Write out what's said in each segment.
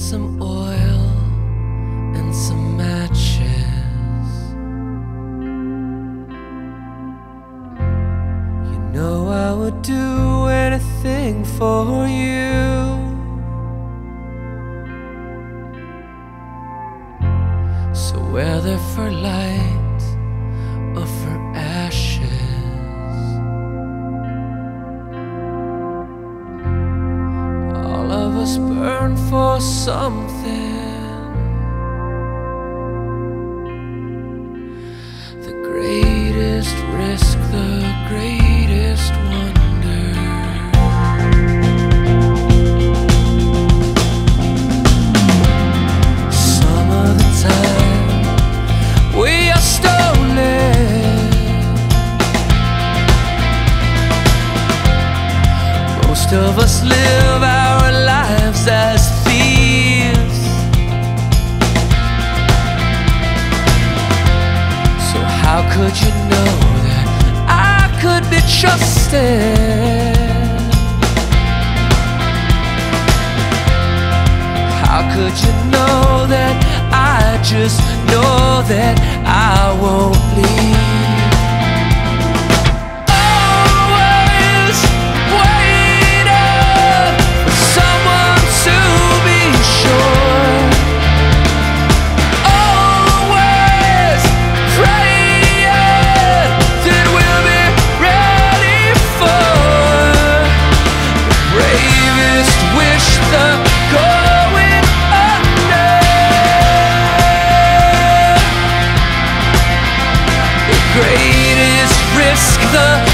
some oil and some matches. You know I would do anything for you. So whether for light or for burn for something. The greatest risk, the greatest wonder. Some of the time we are stolen. Most of us live as thieves. So how could you know that I could be trusted? How could you know that I just know that I won't greatest risk, the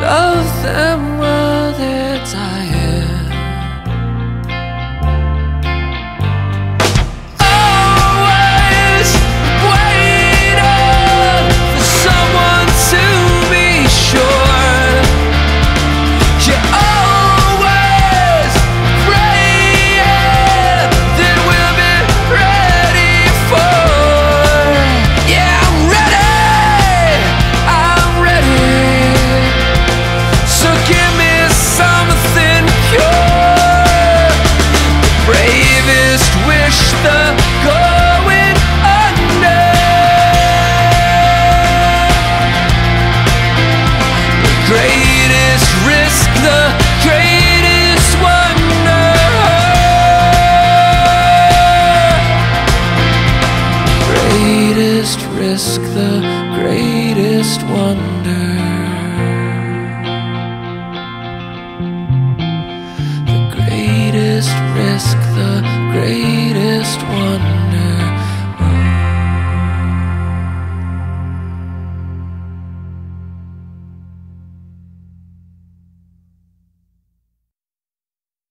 Love them while they're dying. Risk, the greatest wonder. The greatest risk, the greatest wonder.